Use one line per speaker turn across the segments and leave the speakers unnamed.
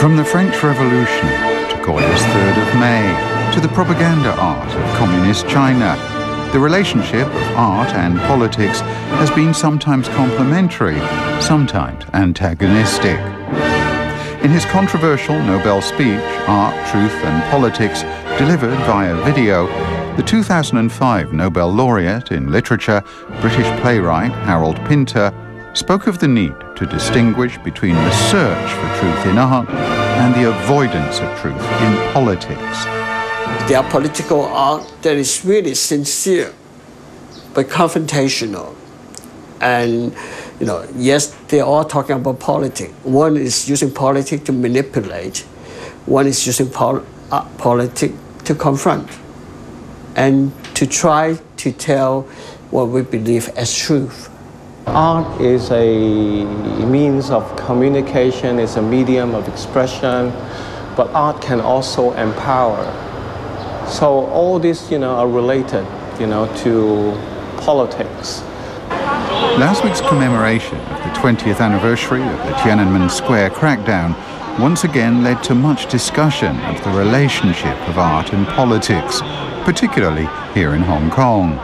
From the French Revolution to Goya's 3rd of May to the propaganda art of Communist China, the relationship of art and politics has been sometimes complementary, sometimes antagonistic. In his controversial Nobel speech, Art, Truth and Politics, delivered via video, the 2005 Nobel laureate in literature, British playwright Harold Pinter, spoke of the need to distinguish between the search for truth in art and the avoidance of truth in politics.
There are political art that is really sincere but confrontational. And you know, yes, they're all talking about politics. One is using politics to manipulate. One is using pol- uh, politics to confront and to try to tell what we believe as truth.
Art is a means of communication, it's a medium of expression, but art can also empower. So all these, you know, are related, you know, to politics.
Last week's commemoration of the 20th anniversary of the Tiananmen Square crackdown once again led to much discussion of the relationship of art and politics, particularly here in Hong Kong.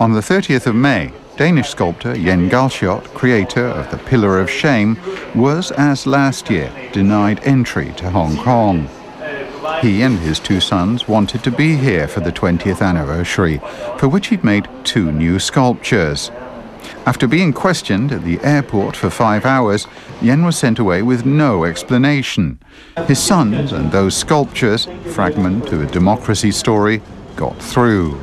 On the 30th of May, Danish sculptor Yen Galschiot, creator of the Pillar of Shame, was, as last year, denied entry to Hong Kong. He and his two sons wanted to be here for the 20th anniversary, for which he'd made two new sculptures. After being questioned at the airport for five hours, Yen was sent away with no explanation. His sons and those sculptures, fragment of a democracy story, got through.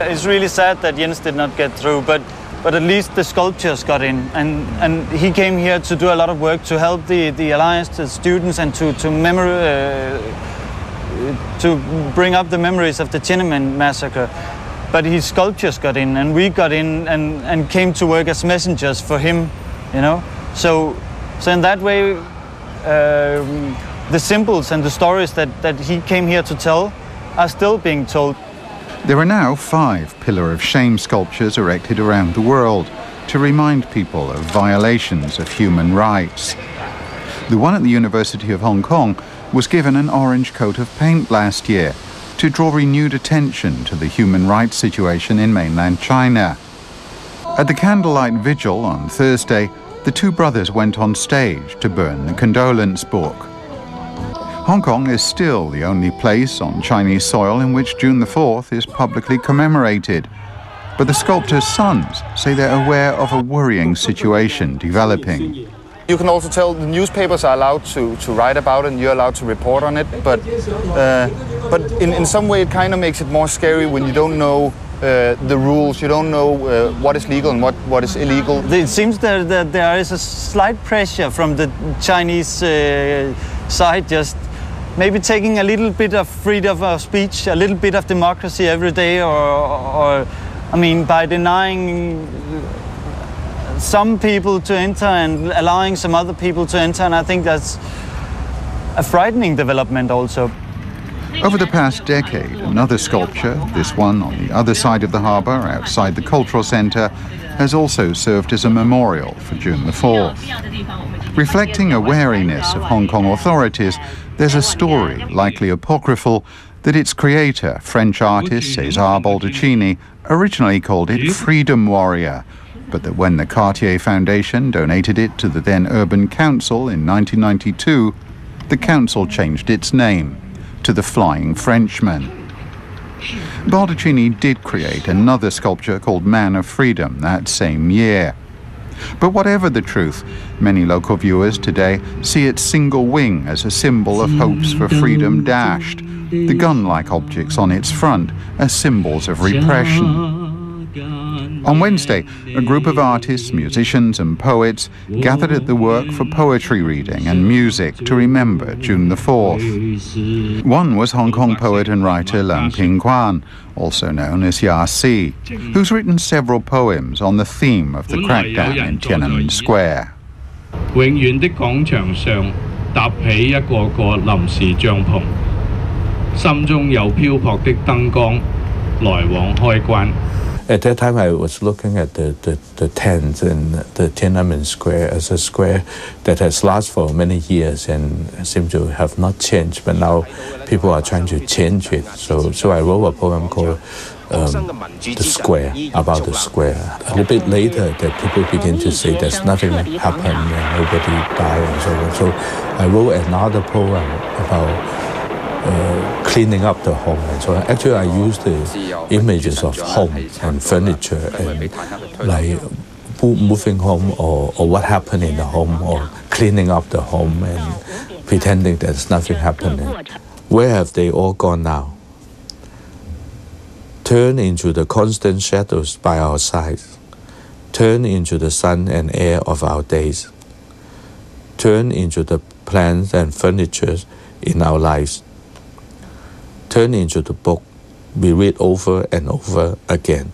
It's really sad that Jens did not get through, but but at least the sculptures got in, and and he came here to do a lot of work to help the the alliance, the students, and to to memory. Uh, to bring up the memories of the Tiananmen massacre. But his sculptures got in, and we got in and, and came to work as messengers for him, you know. So, so in that way, uh, the symbols and the stories that, that he came here to tell are still being told.
There are now five Pillar of Shame sculptures erected around the world to remind people of violations of human rights. The one at the University of Hong Kong was given an orange coat of paint last year to draw renewed attention to the human rights situation in mainland China. At the candlelight vigil on Thursday, the two brothers went on stage to burn the condolence book. Hong Kong is still the only place on Chinese soil in which June the 4th is publicly commemorated. But the sculptor's sons say they're aware of a worrying situation developing.
You can also tell the newspapers are allowed to, to write about it and you're allowed to report on it, but, uh, but in, in some way it kind of makes it more scary when you don't know uh, the rules, you don't know uh, what is legal and what, what is illegal.
It seems that, that there is a slight pressure from the Chinese uh, side just maybe taking a little bit of freedom of speech, a little bit of democracy every day, or, or I mean, by denying some people to enter and allowing some other people to enter, and I think that's a frightening development also.
Over the past decade, another sculpture, this one on the other side of the harbour outside the cultural centre, has also served as a memorial for June the 4th. Reflecting a wariness of Hong Kong authorities, there's a story, likely apocryphal, that its creator, French artist Cesare Baldaccini, originally called it Freedom Warrior, but that when the Cartier Foundation donated it to the then Urban Council in 1992, the council changed its name to the Flying Frenchman. Baldaccini did create another sculpture called Man of Freedom that same year. But whatever the truth, many local viewers today see its single wing as a symbol of hopes for freedom dashed, the gun like objects on its front as symbols of repression. On Wednesday, a group of artists, musicians, and poets gathered at the work for poetry reading and music to remember June the 4th. One was Hong Kong poet and writer Leung Ping Kwan, also known as Ya Si, who's written several poems on the theme of the crackdown in Tiananmen Square.
永远的广场上搭起一个个临时帐篷，心中有漂泊的灯光，来往开关。
At that time, I was looking at the, the, the tent in the Tiananmen Square as a square that has lasted for many years and seems to have not changed. But now people are trying to change it. So, so I wrote a poem called um, The Square, about the square. A little bit later, that people begin to say there's nothing happened and nobody died and so on. So I wrote another poem about cleaning up the home and so. Actually, I use the images of home and furniture and like moving home or, or what happened in the home or cleaning up the home and pretending there's nothing happening. Where have they all gone now? Turn into the constant shadows by our sides. Turn into the sun and air of our days. Turn into the plants and furniture in our lives turn into the book we read over and over again.